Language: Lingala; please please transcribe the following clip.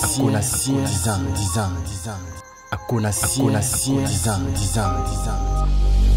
akonasi 10 ans 10 ans 10 ans akonasi 10 ans 10 ans 10 ans